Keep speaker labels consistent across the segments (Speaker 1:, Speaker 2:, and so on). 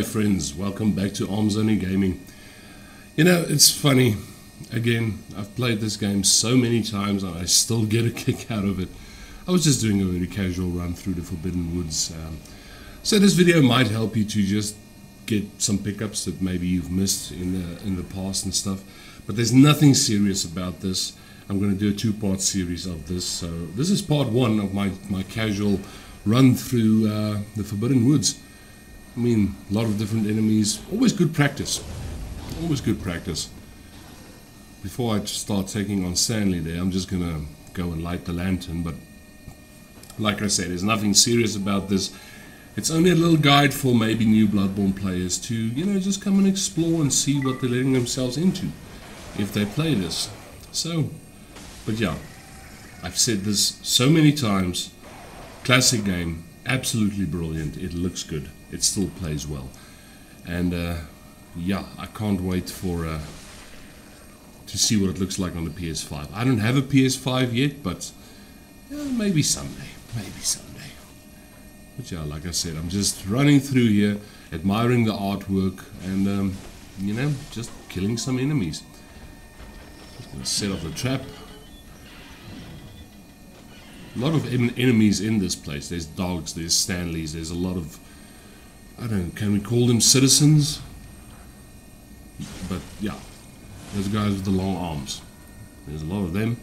Speaker 1: my friends, welcome back to Arms Only Gaming. You know, it's funny, again, I've played this game so many times and I still get a kick out of it. I was just doing a very casual run through the Forbidden Woods. Um, so this video might help you to just get some pickups that maybe you've missed in the, in the past and stuff. But there's nothing serious about this. I'm going to do a two-part series of this. So this is part one of my, my casual run through uh, the Forbidden Woods. I mean, a lot of different enemies. Always good practice. Always good practice. Before I start taking on Stanley there, I'm just going to go and light the lantern. But like I said, there's nothing serious about this. It's only a little guide for maybe new Bloodborne players to, you know, just come and explore and see what they're letting themselves into if they play this. So, but yeah, I've said this so many times. Classic game, absolutely brilliant. It looks good it still plays well. And uh, yeah, I can't wait for uh, to see what it looks like on the PS5. I don't have a PS5 yet, but yeah, maybe someday, maybe someday. But yeah, like I said, I'm just running through here, admiring the artwork, and um, you know, just killing some enemies. Just gonna set off the trap. A lot of enemies in this place. There's dogs, there's Stanleys, there's a lot of I don't know, can we call them citizens? But yeah, those guys with the long arms. There's a lot of them.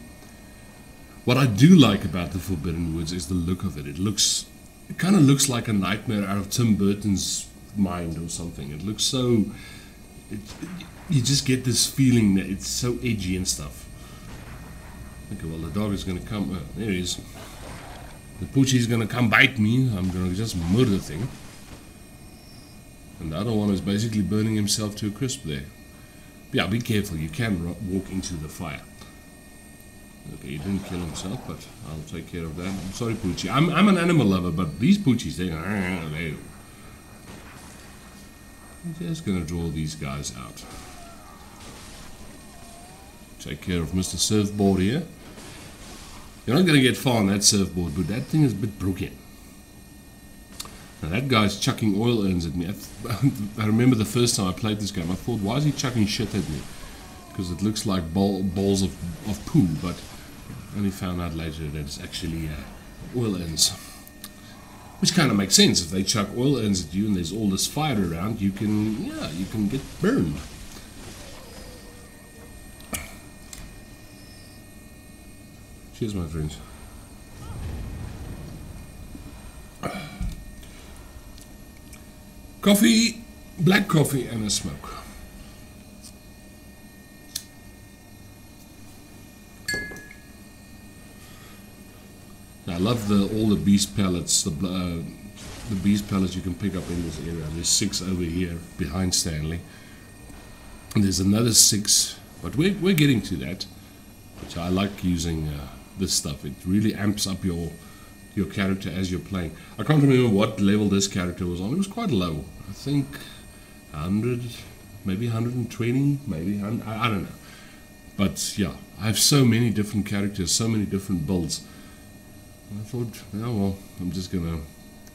Speaker 1: What I do like about the Forbidden Woods is the look of it. It looks, it kind of looks like a nightmare out of Tim Burton's mind or something. It looks so, it, you just get this feeling that it's so edgy and stuff. Okay, well the dog is going to come, uh, there he is. The poochie is going to come bite me. I'm going to just murder the thing. And the other one is basically burning himself to a crisp there. Yeah, be careful, you can walk into the fire. Okay, he didn't kill himself, but I'll take care of that. I'm sorry, Poochie. I'm, I'm an animal lover, but these Poochies, they, ah, they I'm just gonna draw these guys out. Take care of Mr. Surfboard here. You're not gonna get far on that surfboard, but that thing is a bit broken. Now that guy's chucking oil urns at me. I, remember the first time I played this game, I thought, why is he chucking shit at me? Because it looks like ball, balls of, of poo, but I only found out later that it's actually uh, oil urns. Which kind of makes sense. If they chuck oil urns at you and there's all this fire around, you can, yeah, you can get burned. Cheers, my friends. Coffee, black coffee and a smoke. I love the all the beast pellets, the uh, the beast pellets you can pick up in this area. There's six over here behind Stanley. And there's another six, but we're, we're getting to that. Which I like using uh, this stuff. It really amps up your your character as you're playing. I can't remember what level this character was on. It was quite low. I think 100, maybe 120, maybe, I, I don't know. But yeah, I have so many different characters, so many different builds. I thought, oh well, I'm just gonna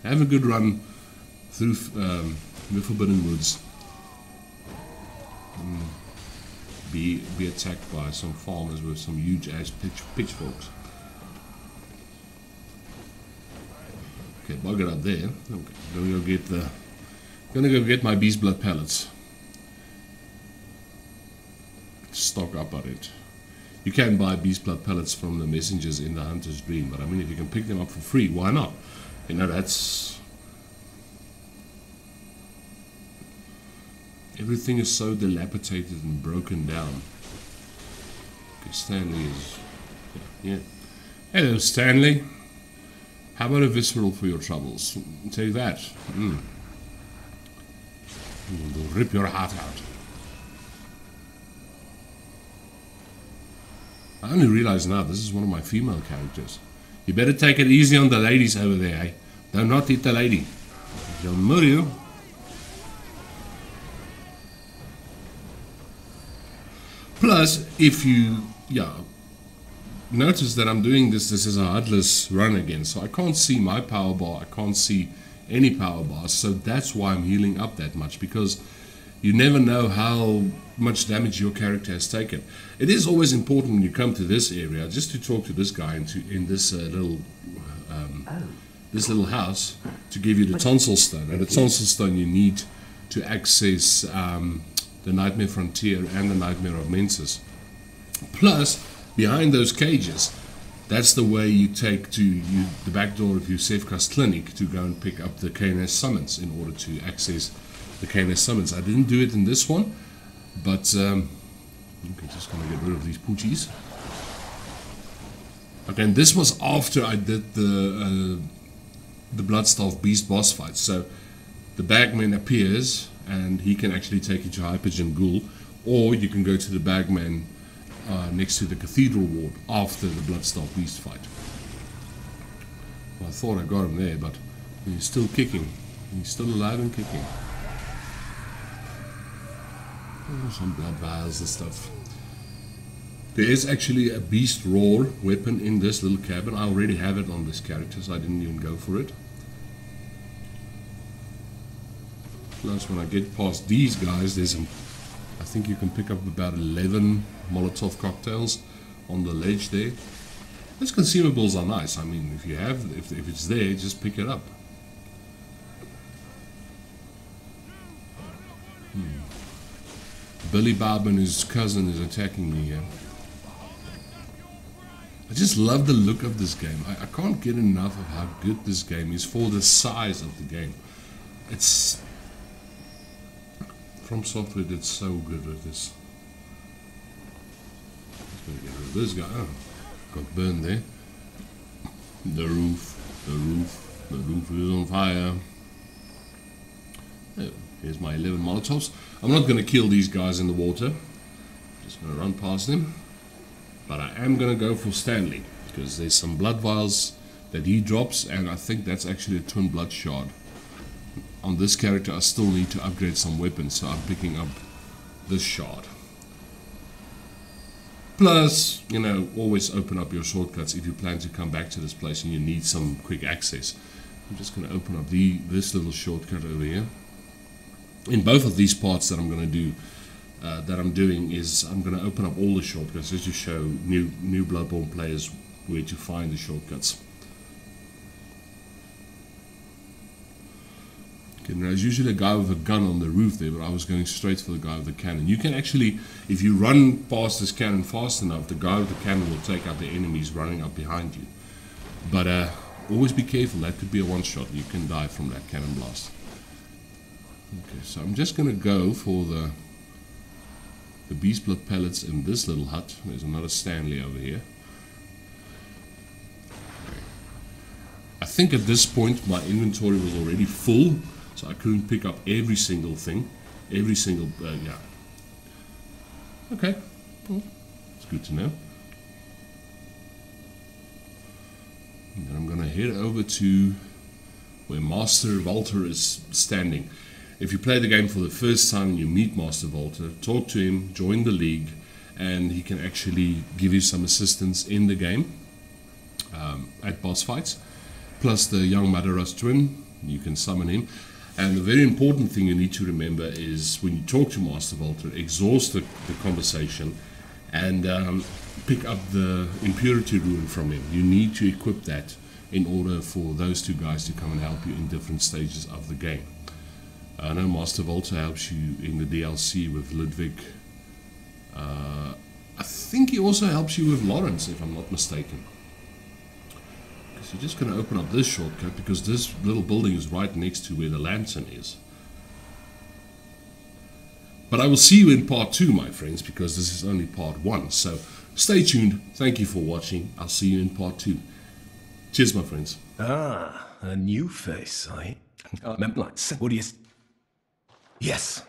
Speaker 1: have a good run through um, the Forbidden Woods. And be, be attacked by some farmers with some huge ass pitch, pitchforks. Okay, bugger up there. Okay, gonna go get the. Gonna go get my beast blood pellets. Stock up on it. You can buy beast blood pellets from the messengers in the hunter's dream, but I mean, if you can pick them up for free, why not? You know, that's. Everything is so dilapidated and broken down. Okay, Stanley is. Yeah. yeah. Hello, Stanley. How about a visceral for your troubles? Take that. Mm. Will rip your heart out. I only realize now this is one of my female characters. You better take it easy on the ladies over there, eh? Do not hit the lady. She'll murder you. Plus, if you, yeah, notice that I'm doing this, this is a HUDless run again, so I can't see my power bar, I can't see any power bars. So that's why I'm healing up that much because you never know how much damage your character has taken. It is always important when you come to this area just to talk to this guy into, in this uh, little um, this little house to give you the tonsil stone. And the tonsil stone you need to access um, the Nightmare Frontier and the Nightmare of Mensis. Plus, behind those cages, that's the way you take to you, the back door of your Iosefka's clinic to go and pick up the KNS summons in order to access the KNS summons. I didn't do it in this one, but um, okay, just gonna get rid of these poochies. Okay, and this was after I did the uh, the Blood-starved Beast boss fight. So the Bagman appears and he can actually take you to Hypogean Gaol, or you can go to the Bagman uh, next to the Cathedral Ward after the Blood-starved Beast fight. I thought I got him there, but he's still kicking. He's still alive and kicking. Oh, some blood vials and stuff. There is actually a Beast Roar weapon in this little cabin. I already have it on this character, so I didn't even go for it. Plus, when I get past these guys, there's a I think you can pick up about 11 Molotov cocktails on the ledge there. Those consumables are nice. I mean, if you have, if, if it's there, just pick it up. Hmm. Billy Bob and his cousin is attacking me here. I just love the look of this game. I, I can't get enough of how good this game is for the size of the game. It's from Software did so good with this. Get rid of this guy. Oh, got burned there. The roof, the roof, the roof is on fire. Oh, here's my 11 Molotovs. I'm not going to kill these guys in the water. Just going to run past them. But I am going to go for Stanley. Because there's some blood vials that he drops. And I think that's actually a twin blood shard on this character I still need to upgrade some weapons so I'm picking up this shard. Plus you know always open up your shortcuts if you plan to come back to this place and you need some quick access. I'm just going to open up the this little shortcut over here. In both of these parts that I'm going to do uh, that I'm doing is I'm going to open up all the shortcuts just to show new new Bloodborne players where to find the shortcuts Now there's usually a guy with a gun on the roof there, but I was going straight for the guy with the cannon. You can actually, if you run past this cannon fast enough, the guy with the cannon will take out the enemies running up behind you. But uh, always be careful, that could be a one-shot. You can die from that cannon blast. Okay, so I'm just going to go for the the beast blood pellets in this little hut. There's another Stanley over here. I think at this point my inventory was already full so I couldn't pick up every single thing, every single, uh, yeah. Okay, well, it's good to know. And then I'm gonna head over to where Master Valtr is standing. If you play the game for the first time and you meet Master Valtr, talk to him, join the league, and he can actually give you some assistance in the game um, at boss fights. Plus the young Madaras twin, you can summon him. And the very important thing you need to remember is when you talk to Master Valtr, exhaust the, the conversation and um, pick up the impurity rune from him. You need to equip that in order for those two guys to come and help you in different stages of the game. I know Master Valtr helps you in the DLC with Ludwig. Uh, I think he also helps you with Lawrence, if I'm not mistaken. So you're just going to open up this shortcut because this little building is right next to where the lantern is. But I will see you in part two, my friends, because this is only part one. So stay tuned. Thank you for watching. I'll see you in part two. Cheers, my friends.
Speaker 2: Ah, a new face, I. Uh, like, what do you. Yes.